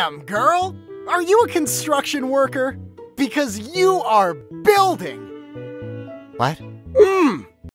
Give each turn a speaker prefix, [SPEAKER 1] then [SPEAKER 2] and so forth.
[SPEAKER 1] Damn, girl! Are you a construction worker? Because you are building!
[SPEAKER 2] What?